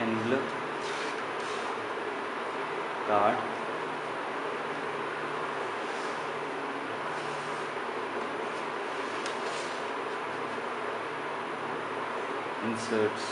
envelope card inserts